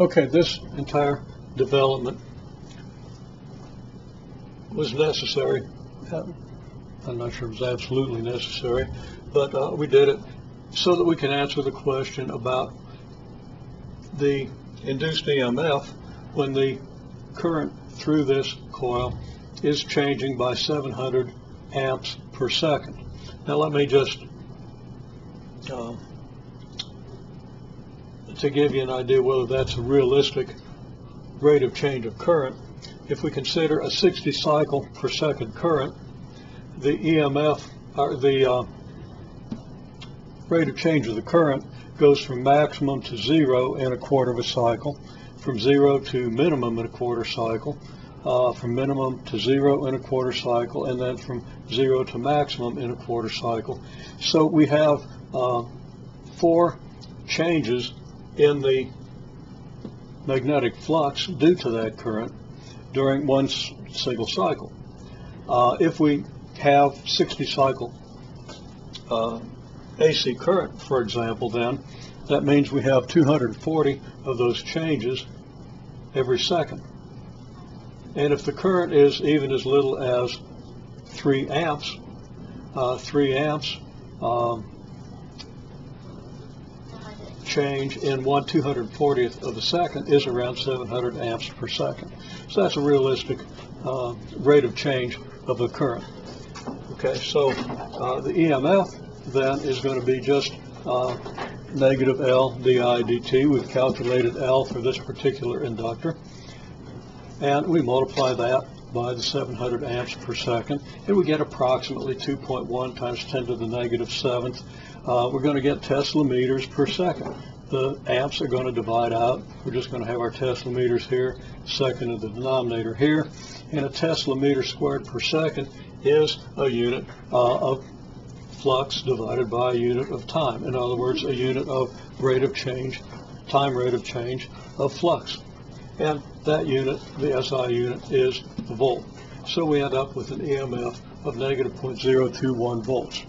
Okay, this entire development was necessary. I'm not sure it was absolutely necessary, but uh, we did it so that we can answer the question about the induced EMF when the current through this coil is changing by 700 amps per second. Now let me just, uh, to give you an idea whether that's a realistic rate of change of current, if we consider a 60 cycle per second current, the EMF, or the uh, rate of change of the current goes from maximum to zero in a quarter of a cycle, from zero to minimum in a quarter cycle, uh, from minimum to zero in a quarter cycle, and then from zero to maximum in a quarter cycle. So we have uh, four changes in the magnetic flux due to that current during one single cycle. Uh, if we have 60 cycle uh, AC current, for example, then that means we have 240 of those changes every second. And if the current is even as little as 3 amps, uh, 3 amps um, change in 1 240th of a second is around 700 amps per second. So that's a realistic uh, rate of change of the current. Okay, so uh, the EMF then is going to be just uh, negative L di dt. We've calculated L for this particular inductor. And we multiply that by the 700 amps per second, and we get approximately 2.1 times 10 to the negative seventh. Uh, we're going to get Tesla meters per second. The amps are going to divide out. We're just going to have our Tesla meters here, second in the denominator here, and a Tesla meter squared per second is a unit uh, of flux divided by a unit of time. In other words, a unit of rate of change, time rate of change of flux. And that unit, the SI unit, is the volt. So we end up with an EMF of negative 0.021 volts.